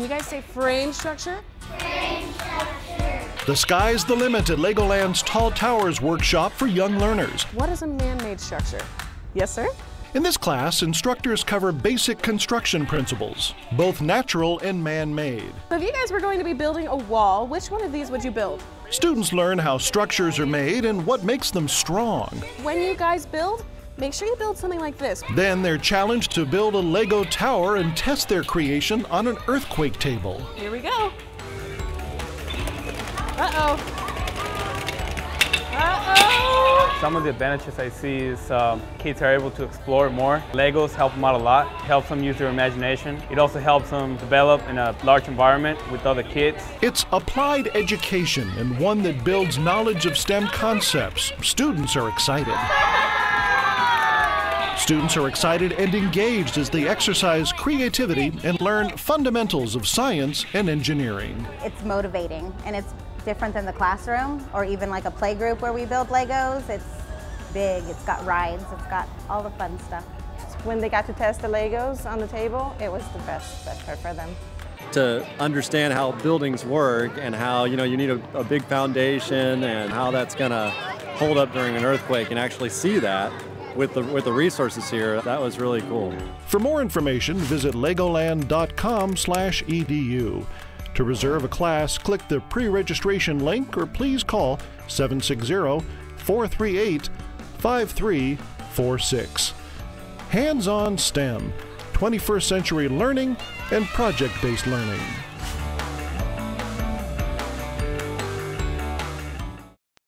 You guys say frame structure? The sky's the limit at Legoland's Tall Towers workshop for young learners. What is a man-made structure? Yes, sir? In this class, instructors cover basic construction principles, both natural and man-made. So if you guys were going to be building a wall, which one of these would you build? Students learn how structures are made and what makes them strong. When you guys build, make sure you build something like this. Then they're challenged to build a Lego tower and test their creation on an earthquake table. Here we go. Uh-oh. Uh-oh. Some of the advantages I see is um, kids are able to explore more. Legos help them out a lot, helps them use their imagination. It also helps them develop in a large environment with other kids. It's applied education and one that builds knowledge of STEM concepts. Students are excited. Students are excited and engaged as they exercise creativity and learn fundamentals of science and engineering. It's motivating and it's different than the classroom or even like a play group where we build Legos. It's big, it's got rides, it's got all the fun stuff. When they got to test the Legos on the table, it was the best, best part for them. To understand how buildings work and how you know you need a, a big foundation and how that's going to hold up during an earthquake and actually see that with the with the resources here, that was really cool. For more information, visit legoland.com/edu. To reserve a class, click the pre-registration link or please call 760-438-5346. Hands-on STEM, 21st century learning and project-based learning.